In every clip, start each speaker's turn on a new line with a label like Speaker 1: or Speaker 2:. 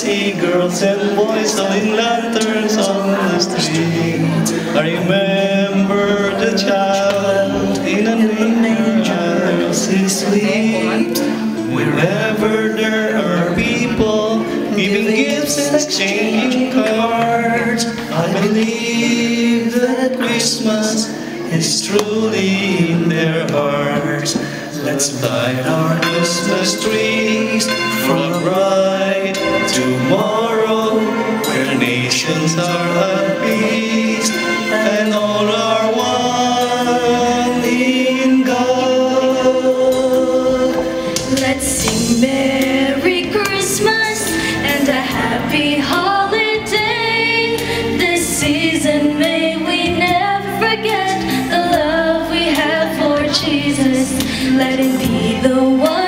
Speaker 1: see girls and boys selling lanterns on the street. I remember the child in a manger, is sweet. Wherever there are people giving gifts and exchanging cards, I believe that Christmas is truly in their hearts. Let's light our Christmas trees for a tomorrow where nations are at peace and all are one in God.
Speaker 2: Let's sing Merry Christmas and a Happy Holiday. This season may we never forget the love we have for Jesus. Let him be the one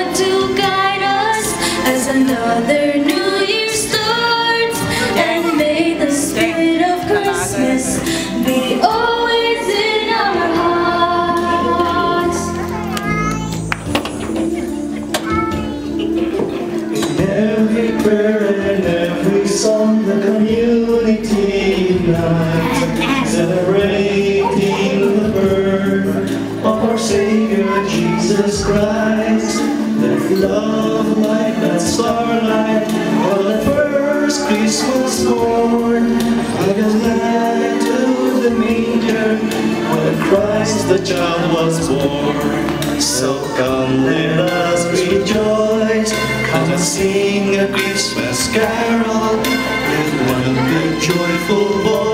Speaker 1: every prayer and every song, the community unites, celebrating the birth of our Savior Jesus Christ. Let love light, that starlight on the first Christmas morn, guide us back to the manger where Christ the child was born. So come, let us rejoice. Come and sing a Christmas carol with one big joyful voice.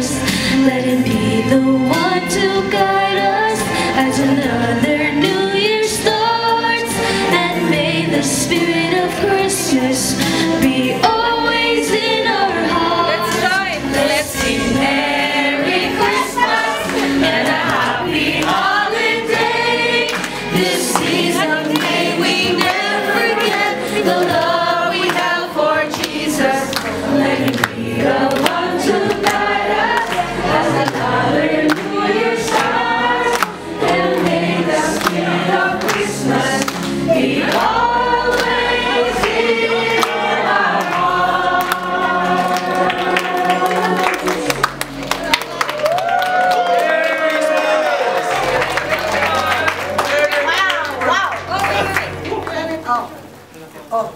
Speaker 2: Let him be the one to guide us
Speaker 3: 哦。